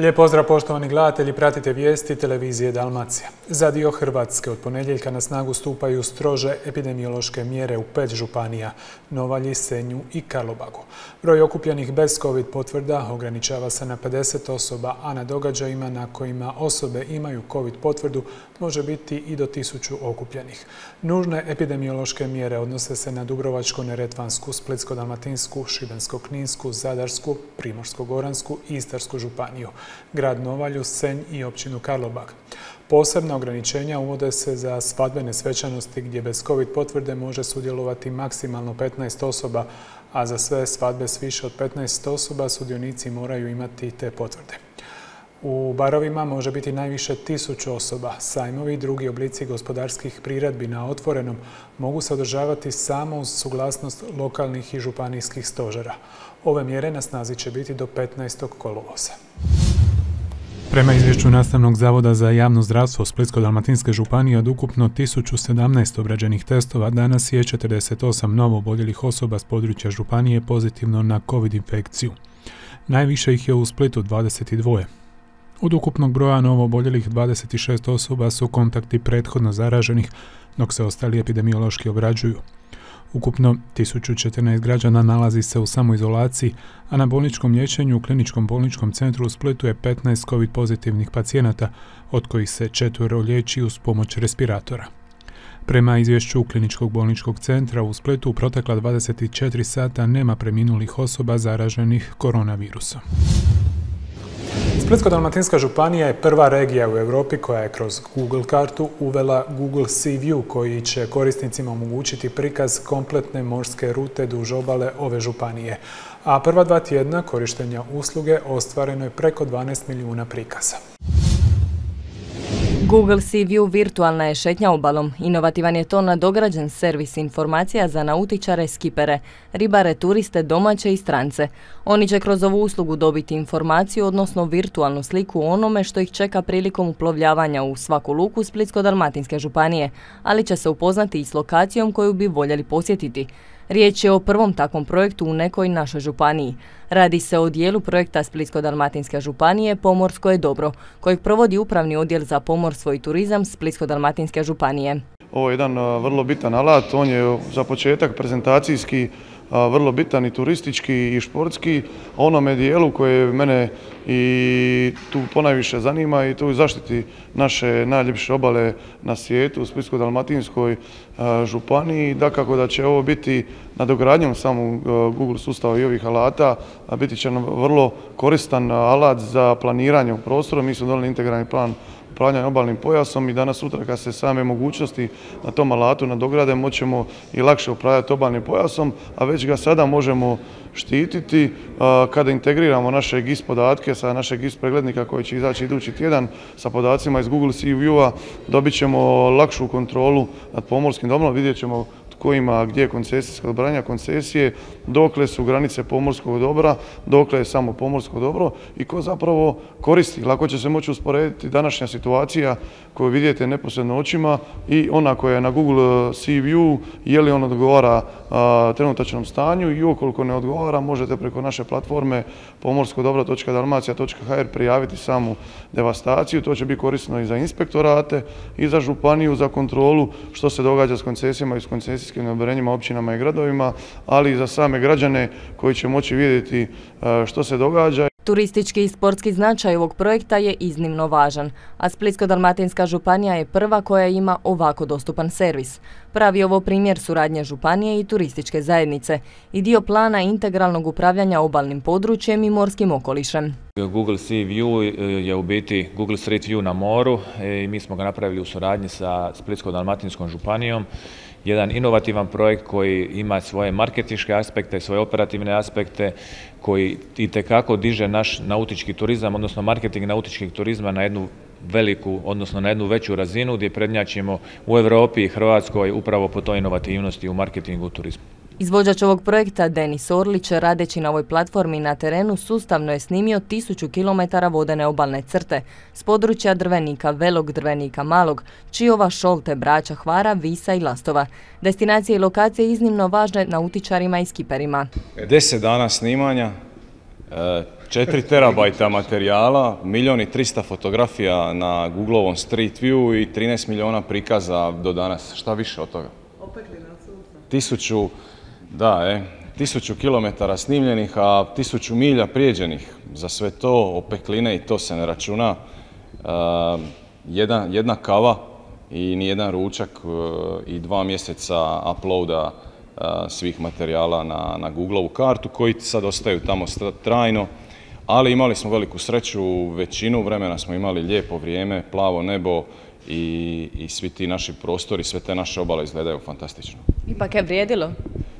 Lijep pozdrav poštovani gledatelji, pratite vijesti televizije Dalmacija. Za dio Hrvatske od ponedjeljka na snagu stupaju strože epidemiološke mjere u pet županija, Novalji, Senju i Karlobagu. Broj okupljenih bez COVID potvrda ograničava se na 50 osoba, a na događajima na kojima osobe imaju COVID potvrdu može biti i do tisuću okupljenih. Nužne epidemiološke mjere odnose se na Dubrovačko-Neretvansku, Splitsko-Dalmatinsku, Šibensko-Kninsku, Zadarsku, Primorsko-Goransku i Istarsku županiju grad Novalju, Senj i općinu Karlobag. Posebna ograničenja uvode se za svadbene svečanosti gdje bez COVID potvrde može sudjelovati maksimalno 15 osoba, a za sve svadbe s više od 15 osoba sudionici moraju imati te potvrde. U barovima može biti najviše tisuću osoba. Sajmovi i drugi oblici gospodarskih priredbi na otvorenom mogu se održavati samo uz suglasnost lokalnih i županijskih stožera. Ove mjere na snazi će biti do 15. kolovoza. Prema izvješću Nastavnog zavoda za javno zdravstvo Splitsko-Dalmatinske županije od ukupno 1017 obrađenih testova danas je 48 novo oboljelih osoba s područja županije pozitivno na COVID infekciju. Najviše ih je u Splitu 22. Od ukupnog broja novo oboljelih 26 osoba su kontakti prethodno zaraženih, dok se ostali epidemiološki obrađuju. Ukupno 1014 građana nalazi se u samoizolaciji, a na bolničkom liječenju u kliničkom bolničkom centru u Splitu je 15 COVID pozitivnih pacijenata, od kojih se četvero liječi uz pomoć respiratora. Prema izvješću kliničkog bolničkog centra u Splitu u protekla 24 sata nema preminulih osoba zaraženih koronavirusom. Splitsko-dalmatinska županija je prva regija u Europi koja je kroz Google kartu uvela Google Sea View koji će korisnicima omogućiti prikaz kompletne morske rute duž obale ove županije. A prva dva tjedna korištenja usluge ostvareno je preko 12 milijuna prikaza. Google Sea View virtualna je šetnja obalom. Inovativan je to nadograđen servis informacija za nautičare, skipere, ribare, turiste, domaće i strance. Oni će kroz ovu uslugu dobiti informaciju, odnosno virtualnu sliku onome što ih čeka prilikom uplovljavanja u svaku luku Splitsko-Dalmatinske županije, ali će se upoznati i s lokacijom koju bi voljeli posjetiti. Riječ je o prvom takvom projektu u nekoj našoj županiji. Radi se o dijelu projekta Splitsko-Dalmatinske županije Pomorsko je dobro, kojeg provodi Upravni odjel za pomorstvo i turizam Splitsko-Dalmatinske županije. Ovo je jedan vrlo bitan alat, on je za početak prezentacijski vrlo bitan i turistički i športski, onome dijelu koje mene i tu ponajviše zanima i tu zaštiti naše najljepše obale na svijetu u Splitsko-Dalmatinskoj županiji. Dakako da će ovo biti nadogradnjom samog Google sustava i ovih alata, biti će nam vrlo koristan alat za planiranje u prostoru. Mi smo donali integralni plan upravljanja obalnim pojasom i danas sutra kad se same mogućnosti na tom alatu nadograde moćemo i lakše upravljati obalnim pojasom, a već ga sada možemo štititi kada integriramo naše GIS podatke sa našeg GIS preglednika koji će izaći idući tjedan sa podacima iz Google Sea View-a dobit ćemo lakšu kontrolu nad pomorskim dobrom, vidjet ćemo tko ima gdje koncesijska odbranja koncesije, dokle su granice pomorskog dobra, dokle je samo pomorsko dobro i ko zapravo koristi. Lako će se moći usporediti današnja situacija koju vidite neposredno očima i ona koja je na Google Sea View, je li on odgovara trenutačnom stanju i ukoliko ne odgovara možete preko naše platforme pomorsko-dobro.dalmacija.hr prijaviti samu devastaciju. To će biti korisno i za inspektorate i za županiju, za kontrolu što se događa s koncesijama i s koncesijskim odobrenjima općinama i gradovima, ali i za same građane koji će moći vidjeti što se događa. Turistički i sportski značaj ovog projekta je iznimno važan, a Splitsko-Dalmatinska županija je prva koja ima ovako dostupan servis. Pravi ovo primjer suradnje županije i turističke zajednice i dio plana integralnog upravljanja obalnim područjem i morskim okolišem. Google Sea View je u biti Google Street View na moru i mi smo ga napravili u suradnji sa Splitsko-Dalmatinskom županijom jedan inovativan projekt koji ima svoje marketinške aspekte, svoje operativne aspekte, koji i tekako diže naš nautički turizam, odnosno marketing nautičkih turizma na jednu veliku, odnosno na jednu veću razinu gdje prednjačimo u Europi i Hrvatskoj upravo po toj inovativnosti u marketingu turizmu. Izvođač ovog projekta Denis Orlić, radeći na ovoj platformi na terenu, sustavno je snimio tisuću kilometara vodene obalne crte s područja drvenika, velog drvenika, malog, Čiova, Šolte, Braća, Hvara, Visa i Lastova. Destinacije i lokacije iznimno važne nautičarima i skiperima. Deset dana snimanja, 4 terabajta materijala, milijun i 300 fotografija na Googleovom Street View i 13 milijuna prikaza do danas. Šta više od toga? Opekli Tisuću, da, e, tisuću kilometara snimljenih, a tisuću milja prijeđenih. Za sve to, opekline i to se ne računa. jedna, jedna kava i nijedan ručak e, i dva mjeseca uploada e, svih materijala na, na Googleovu kartu koji sad ostaju tamo trajno ali imali smo veliku sreću, većinu vremena smo imali lijepo vrijeme, plavo nebo i, i svi ti naši prostori, sve te naše obale izgledaju fantastično. Ipak je vrijedilo?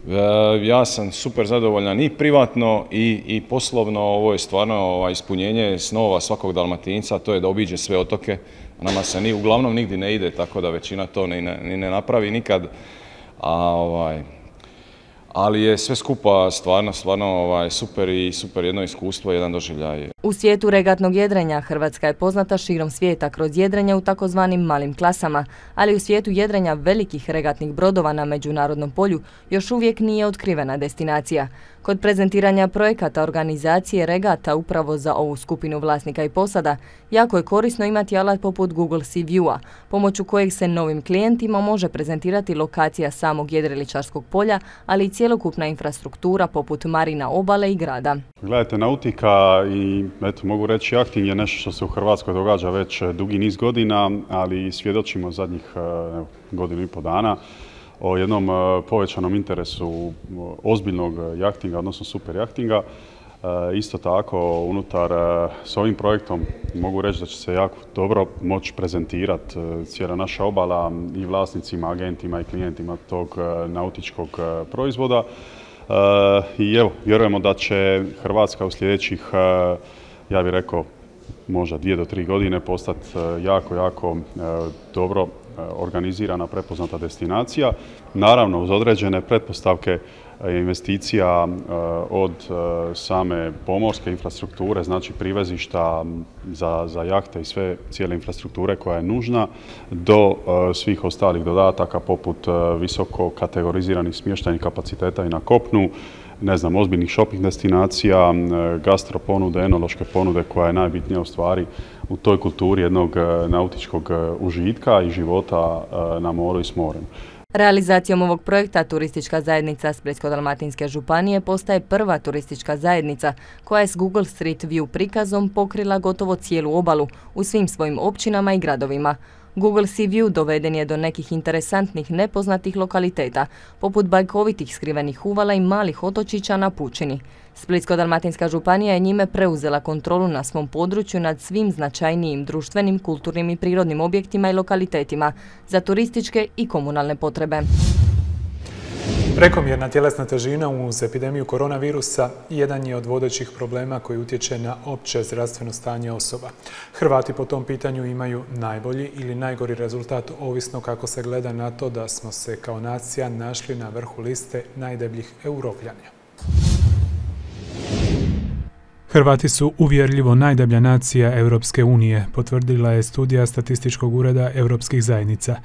E, ja sam super zadovoljan i privatno i, i poslovno, ovo je stvarno ovaj, ispunjenje snova svakog dalmatinca, to je da obiđe sve otoke, nama se ni, uglavnom nigdje ne ide, tako da većina to ne, ni ne napravi nikad, a ovaj, ali je sve skupa stvarno, stvarno ovaj, super i super jedno iskustvo, jedan doživljaj. U svijetu regatnog jedrenja Hrvatska je poznata širom svijeta kroz jedrenje u takozvanim malim klasama, ali u svijetu jedrenja velikih regatnih brodova na međunarodnom polju još uvijek nije otkrivena destinacija. Kod prezentiranja projekata organizacije regata upravo za ovu skupinu vlasnika i posada, jako je korisno imati alat poput Google Sea View-a, pomoću kojeg se novim klijentima može prezentirati lokacija samog jedriličarskog polja, ali i cjelokupna infrastruktura poput marina obale i grada. Gledajte, nautika i eto, mogu reći akting je nešto što se u Hrvatskoj događa već dugi niz godina, ali svjedočimo zadnjih evo, godinu i po dana o jednom e, povećanom interesu ozbiljnog jahtinga, odnosno super jahtinga. E, isto tako, unutar e, s ovim projektom mogu reći da će se jako dobro moći prezentirati cijela naša obala i vlasnicima, agentima i klijentima tog nautičkog proizvoda. I evo, vjerujemo da će Hrvatska u sljedećih, ja bih rekao, možda dvije do tri godine postati jako, jako dobro E, organizirana, prepoznata destinacija. Naravno, uz određene pretpostavke e, investicija e, od same pomorske infrastrukture, znači privezišta za, jahte i sve cijele infrastrukture koja je nužna, do svih ostalih dodataka poput visoko kategoriziranih smještajnih kapaciteta i na kopnu, ne znam, ozbiljnih shopping destinacija, gastro ponude, enološke ponude koja je najbitnija u stvari u toj kulturi jednog e, nautičkog e, užitka i života e, na moru i s morem. Realizacijom ovog projekta Turistička zajednica Splitsko-Dalmatinske županije postaje prva turistička zajednica koja je s Google Street View prikazom pokrila gotovo cijelu obalu u svim svojim općinama i gradovima. Google Sea View doveden je do nekih interesantnih nepoznatih lokaliteta, poput bajkovitih skrivenih uvala i malih otočića na Pučini. Splitsko-dalmatinska županija je njime preuzela kontrolu na svom području nad svim značajnijim društvenim, kulturnim i prirodnim objektima i lokalitetima za turističke i komunalne potrebe. Prekomjerna tjelesna težina uz epidemiju koronavirusa jedan je od vodećih problema koji utječe na opće zdravstveno stanje osoba. Hrvati po tom pitanju imaju najbolji ili najgori rezultat ovisno kako se gleda na to da smo se kao nacija našli na vrhu liste najdebljih europljanja. Hrvati su uvjerljivo najdeblja nacija Europske unije, potvrdila je studija Statističkog ureda Europskih zajednica.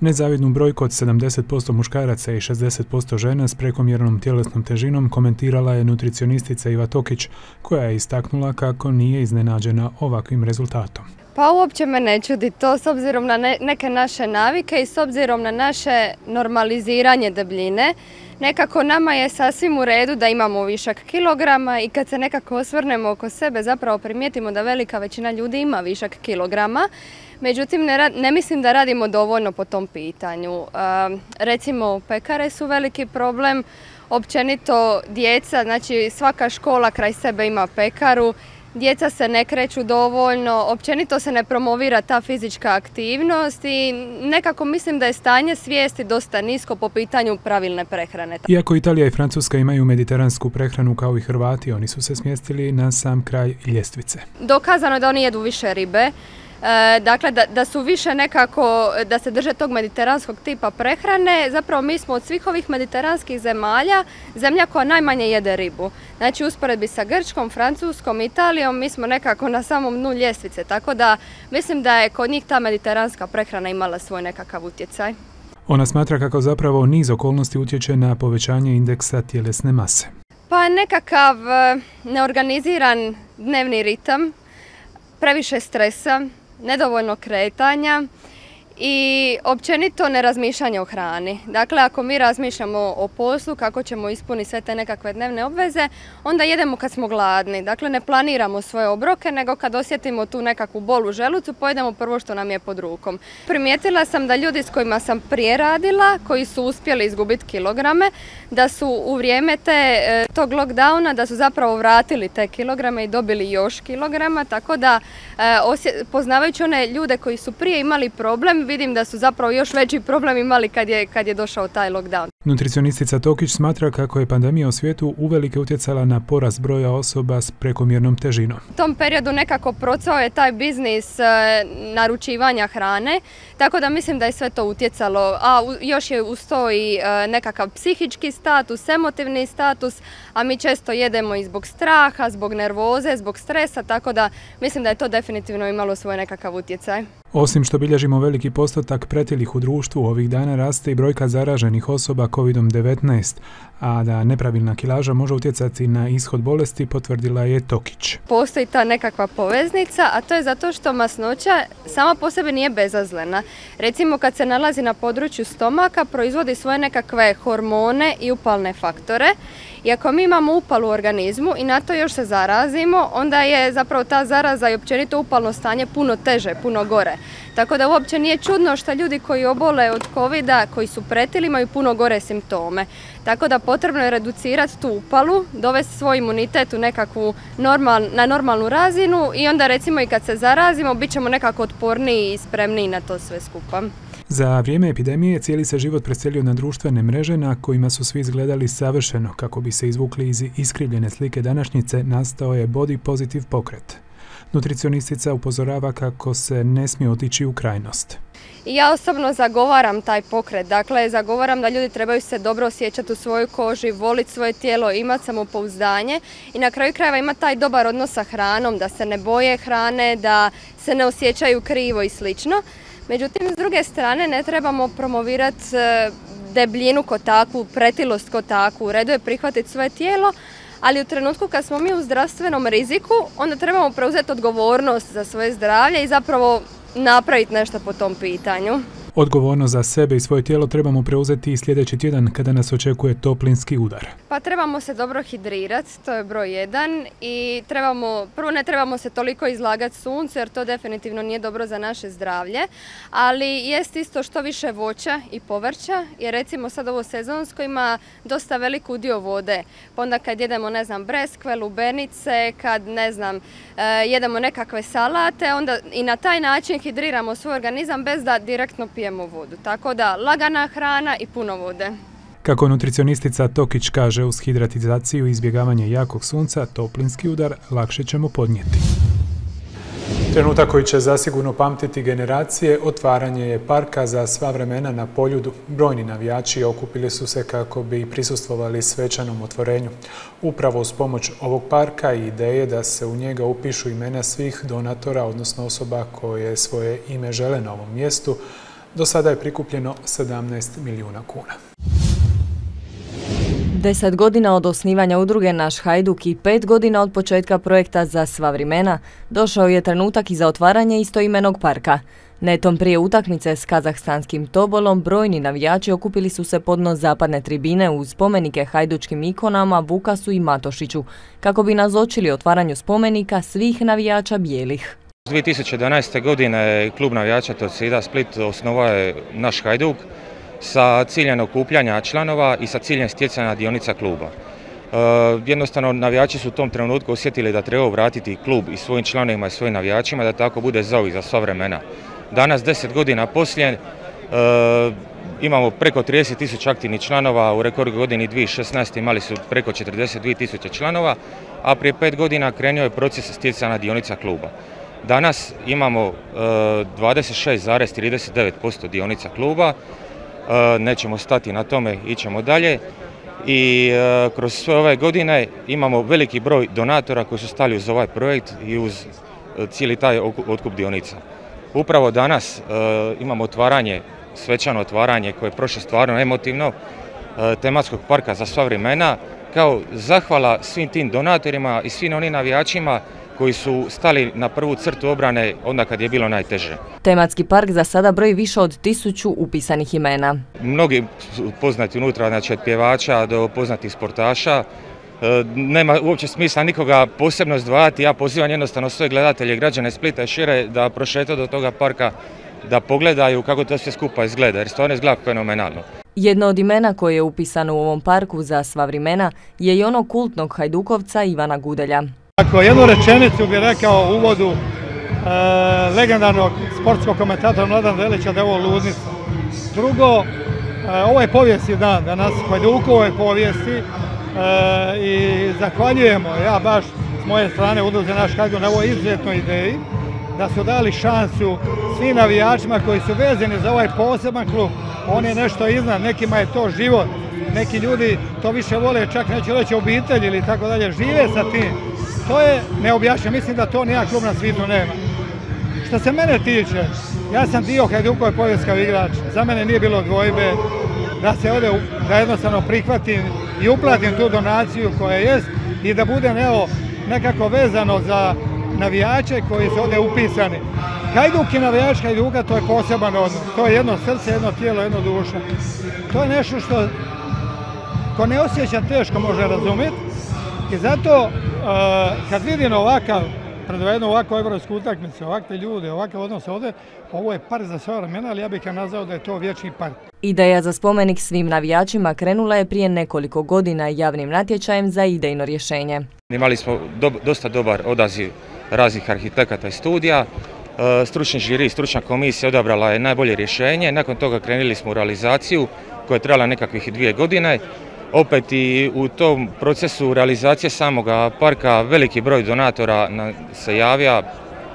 Nezavidnu brojku od 70% muškaraca i 60% žena s prekomjernom tjelesnom težinom komentirala je nutricionistica Iva Tokić, koja je istaknula kako nije iznenađena ovakvim rezultatom. Pa uopće me ne čudi to s obzirom na neke naše navike i s obzirom na naše normaliziranje debljine. Nekako nama je sasvim u redu da imamo višak kilograma i kad se nekako osvrnemo oko sebe zapravo primijetimo da velika većina ljudi ima višak kilograma. Međutim, ne, mislim da radimo dovoljno po tom pitanju. recimo, pekare su veliki problem, općenito djeca, znači svaka škola kraj sebe ima pekaru, djeca se ne kreću dovoljno, općenito se ne promovira ta fizička aktivnost i nekako mislim da je stanje svijesti dosta nisko po pitanju pravilne prehrane. Iako Italija i Francuska imaju mediteransku prehranu kao i Hrvati, oni su se smjestili na sam kraj ljestvice. Dokazano je da oni jedu više ribe, dakle da, da su više nekako, da se drže tog mediteranskog tipa prehrane, zapravo mi smo od svih ovih mediteranskih zemalja zemlja koja najmanje jede ribu. Znači usporedbi sa Grčkom, Francuskom, Italijom, mi smo nekako na samom dnu ljestvice, tako da mislim da je kod njih ta mediteranska prehrana imala svoj nekakav utjecaj. Ona smatra kako zapravo niz okolnosti utječe na povećanje indeksa tjelesne mase. Pa nekakav e, neorganiziran dnevni ritam, previše stresa, nedovoljno kretanja, i općenito nerazmišljanje o hrani. Dakle, ako mi razmišljamo o poslu, kako ćemo ispuniti sve te nekakve dnevne obveze, onda jedemo kad smo gladni. Dakle, ne planiramo svoje obroke, nego kad osjetimo tu nekakvu bol u želucu, pojedemo prvo što nam je pod rukom. Primijetila sam da ljudi s kojima sam prije radila, koji su uspjeli izgubiti kilograme, da su u vrijeme te, e, tog lockdowna, da su zapravo vratili te kilograme i dobili još kilograma, tako da e, poznavajući one ljude koji su prije imali problem, vidim da su zapravo još veći problem imali kad je, kad je došao taj lockdown. Nutricionistica Tokić smatra kako je pandemija u svijetu uvelike utjecala na porast broja osoba s prekomjernom težinom. U tom periodu nekako procao je taj biznis e, naručivanja hrane, tako da mislim da je sve to utjecalo. A još je uz to i e, nekakav psihički status, emotivni status, a mi često jedemo i zbog straha, zbog nervoze, zbog stresa, tako da mislim da je to definitivno imalo svoj nekakav utjecaj. Osim što bilježimo veliki postotak pretilih u društvu, ovih dana raste i brojka zaraženih osoba COVID-19, a da nepravilna kilaža može utjecati na ishod bolesti, potvrdila je Tokić. Postoji ta nekakva poveznica, a to je zato što masnoća sama po sebi nije bezazlena. Recimo kad se nalazi na području stomaka, proizvodi svoje nekakve hormone i upalne faktore i ako mi imamo upal u organizmu i na to još se zarazimo, onda je zapravo ta zaraza i općenito upalno stanje puno teže, puno gore. Tako da uopće nije čudno što ljudi koji obole od covid koji su pretili, imaju puno gore simptome. Tako da potrebno je reducirati tu upalu, dovesti svoj imunitet u nekakvu na normalnu razinu i onda recimo i kad se zarazimo, bit ćemo nekako otporniji i spremniji na to sve skupa. Za vrijeme epidemije cijeli se život preselio na društvene mreže na kojima su svi izgledali savršeno. Kako bi se izvukli iz iskrivljene slike današnjice, nastao je body positive pokret. Nutricionistica upozorava kako se ne smije otići u krajnost. Ja osobno zagovaram taj pokret, dakle zagovaram da ljudi trebaju se dobro osjećati u svojoj koži, voliti svoje tijelo, imati samopouzdanje i na kraju krajeva imati taj dobar odnos sa hranom, da se ne boje hrane, da se ne osjećaju krivo i slično. Međutim, s druge strane ne trebamo promovirati e, debljinu ko takvu, pretilost ko takvu. U redu je prihvatiti svoje tijelo, ali u trenutku kad smo mi u zdravstvenom riziku, onda trebamo preuzeti odgovornost za svoje zdravlje i zapravo napraviti nešto po tom pitanju. Odgovornost za sebe i svoje tijelo trebamo preuzeti i sljedeći tjedan kada nas očekuje toplinski udar. Pa trebamo se dobro hidrirati, to je broj jedan i trebamo, prvo ne trebamo se toliko izlagati suncu jer to definitivno nije dobro za naše zdravlje, ali jest isto što više voća i povrća jer recimo sad ovo sezonsko ima dosta velik udio vode. Pa onda kad jedemo ne znam breskve, lubenice, kad ne znam eh, jedemo nekakve salate, onda i na taj način hidriramo svoj organizam bez da direktno pijemo vodu. Tako da lagana hrana i puno vode. Kako nutricionistica Tokić kaže, uz hidratizaciju i izbjegavanje jakog sunca, toplinski udar lakše ćemo podnijeti. Trenutak koji će zasigurno pamtiti generacije, otvaranje je parka za sva vremena na Poljudu. Brojni navijači okupili su se kako bi prisustvovali svečanom otvorenju. Upravo uz pomoć ovog parka i ideje da se u njega upišu imena svih donatora, odnosno osoba koje svoje ime žele na ovom mjestu, do sada je prikupljeno 17 milijuna kuna. Deset godina od osnivanja udruge Naš Hajduk i pet godina od početka projekta za sva vremena, došao je trenutak i za otvaranje istoimenog parka. Netom prije utakmice s kazahstanskim Tobolom brojni navijači okupili su se podno zapadne tribine uz spomenike hajdučkim ikonama Vukasu i Matošiću, kako bi nazočili otvaranju spomenika svih navijača bijelih. 2011. godine klub navijača Torcida Split osnovao je naš Hajduk sa ciljem okupljanja članova i sa ciljem stjecanja dionica kluba. E, jednostavno navijači su u tom trenutku osjetili da trebaju vratiti klub i svojim članovima i svojim navijačima da tako bude zauvijek za sva vremena. Danas, deset godina poslije, e, imamo preko 30 tisuća aktivnih članova, u rekord godini 2016. imali su preko 42 tisuće članova, a prije pet godina krenuo je proces stjecanja dionica kluba. Danas imamo 26,39% e, dionica kluba, e, nećemo stati na tome, ićemo dalje i e, kroz sve ove godine imamo veliki broj donatora koji su stali uz ovaj projekt i uz cijeli taj otkup dionica. Upravo danas imamo otvaranje, svečano otvaranje koje je prošlo stvarno emotivno, tematskog parka za sva vremena kao zahvala svim tim donatorima i svim onim navijačima koji su stali na prvu crtu obrane onda kad je bilo najteže. Tematski park za sada broji više od tisuću upisanih imena. Mnogi su poznati unutra, znači od pjevača do poznatih sportaša. E, nema uopće smisla nikoga posebno zdvajati, ja pozivam jednostavno svoje gledatelje, građane Splita i šire da prošetaju do toga parka, da pogledaju kako to sve skupa izgleda, jer stvarno izgleda fenomenalno. Jedno od imena koje je upisano u ovom parku za sva vremena je i ono kultnog hajdukovca Ivana Gudelja. Ako jednu rečenicu bi rekao u uvodu e, legendarnog sportskog komentatora Mladan Delića da je ovo ludnica. Drugo, e, ovo je povijesni dan danas, Hajdukovoj povijesti e, i zahvaljujemo ja baš s moje strane udruze naš Hajduk na ovoj izuzetnoj ideji da su dali šansu svim navijačima koji su vezani za ovaj poseban klub. On je nešto iznad, nekima je to život, neki ljudi to više vole, čak neću reći obitelj ili tako dalje, žive sa tim. To je neobjašnjeno, mislim da to nijak klub na svijetu nema. Što se mene tiče, ja sam dio Hajdukove povijeskog igrač, za mene nije bilo dvojbe da se ode, da jednostavno prihvatim i uplatim tu donaciju koja jest i da bude evo, nekako vezano za navijače koji su ovdje upisani. Hajduk i navijač Hajduka to je poseban odnos. To je jedno srce, jedno tijelo, jedno duša. To je nešto što ko ne osjeća teško može razumjeti i zato kad vidim ovakav predvedeno ovakvu evropsku utakmicu, ovakve ljude, ovakav odnos ovdje, ovo je park za sve vremena, ali ja bih ga nazvao da je to vječni park. Ideja za spomenik svim navijačima krenula je prije nekoliko godina javnim natječajem za idejno rješenje. Imali smo dosta dobar odaziv raznih arhitekata i studija. E, stručni žiri i stručna komisija odabrala je najbolje rješenje. Nakon toga krenuli smo u realizaciju koja je trebala nekakvih dvije godine. Opet i u tom procesu realizacije samoga parka veliki broj donatora se javija,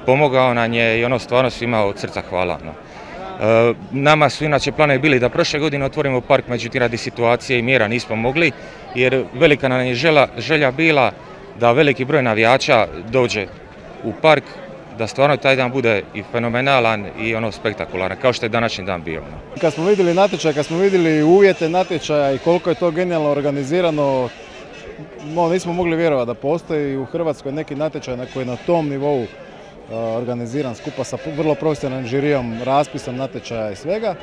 pomogao nam je i ono stvarno svima od srca hvala. E, nama su inače planovi bili da prošle godine otvorimo park, međutim radi situacije i mjera nismo mogli, jer velika nam je želja bila da veliki broj navijača dođe u park, da stvarno taj dan bude i fenomenalan i ono spektakularan, kao što je današnji dan bio. Ono. Kad smo vidjeli natječaj, kad smo vidjeli uvjete natječaja i koliko je to genijalno organizirano, no, nismo mogli vjerovati da postoji u Hrvatskoj neki natječaj na koji je na tom nivou organiziran skupa sa vrlo profesionalnim žirijom, raspisom natječaja i svega.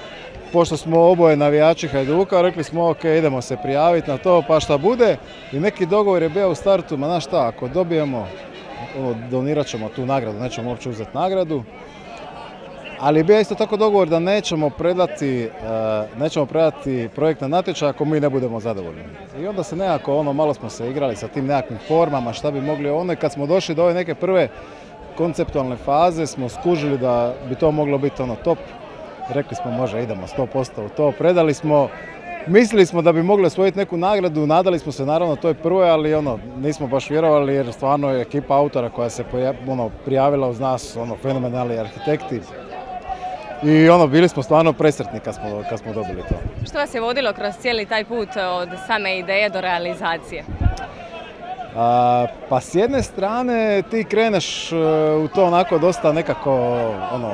Pošto smo oboje navijači Hajduka, rekli smo ok, idemo se prijaviti na to, pa šta bude. I neki dogovor je bio u startu, ma znaš šta, ako dobijemo donirat ćemo tu nagradu, nećemo uopće uzeti nagradu. Ali je isto tako dogovor da nećemo predati, e, nećemo predati projekt na natječaj ako mi ne budemo zadovoljni. I onda se nekako, ono, malo smo se igrali sa tim nekakvim formama, šta bi mogli ono kad smo došli do ove neke prve konceptualne faze smo skužili da bi to moglo biti ono top. Rekli smo može idemo 100% u to, predali smo Mislili smo da bi mogli osvojiti neku nagradu, nadali smo se naravno toj prvoj, ali ono, nismo baš vjerovali jer stvarno je ekipa autora koja se ono, prijavila uz nas, ono, fenomenalni arhitekti. I ono, bili smo stvarno presretni kad smo, kad smo dobili to. Što vas je vodilo kroz cijeli taj put od same ideje do realizacije? pa s jedne strane ti kreneš e, u to onako dosta nekako ono,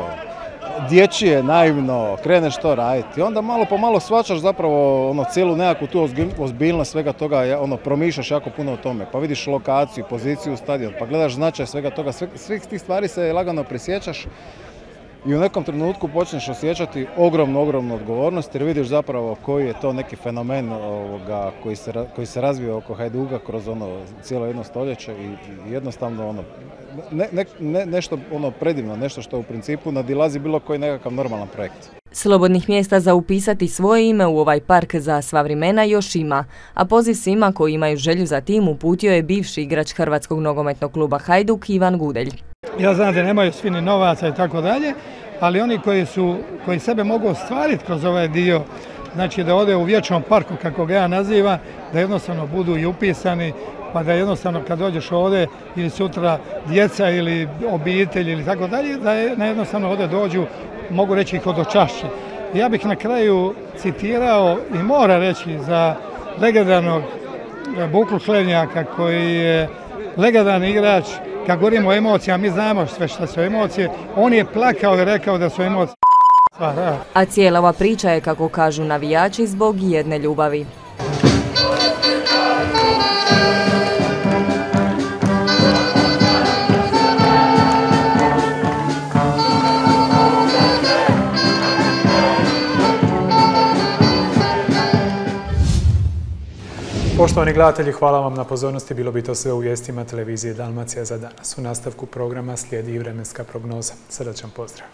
dječije, naivno, kreneš to raditi. Onda malo po malo shvaćaš zapravo ono, cijelu nekakvu tu ozbiljnost svega toga, ono, promišljaš jako puno o tome. Pa vidiš lokaciju, poziciju, stadion, pa gledaš značaj svega toga. svih tih stvari se lagano prisjećaš i u nekom trenutku počneš osjećati ogromnu, ogromnu odgovornost jer vidiš zapravo koji je to neki fenomen ovoga, koji, se, koji se razvio oko Hajduga kroz ono cijelo jedno stoljeće i, jednostavno ono, ne, ne, nešto ono predivno, nešto što u principu nadilazi bilo koji nekakav normalan projekt. Slobodnih mjesta za upisati svoje ime u ovaj park za sva vremena još ima, a poziv svima koji imaju želju za tim uputio je bivši igrač Hrvatskog nogometnog kluba Hajduk Ivan Gudelj. Ja znam da nemaju svi ni novaca i tako dalje, ali oni koji, su, koji sebe mogu ostvariti kroz ovaj dio, znači da ode u vječnom parku, kako ga ja nazivam, da jednostavno budu i upisani, pa da jednostavno kad dođeš ovdje ili sutra djeca ili obitelj ili tako dalje, da jednostavno ovdje dođu, mogu reći ih hodočašće. Ja bih na kraju citirao i mora reći za legendarnog Buklu Šlenjaka koji je legendarni igrač kad govorimo o emocijama, mi znamo sve što su emocije. On je plakao i rekao da su emocije A cijela ova priča je, kako kažu navijači, zbog jedne ljubavi. Poštovani gledatelji, hvala vam na pozornosti. Bilo bi to sve u vijestima televizije Dalmacija za danas. U nastavku programa slijedi i vremenska prognoza. Srdačan pozdrav.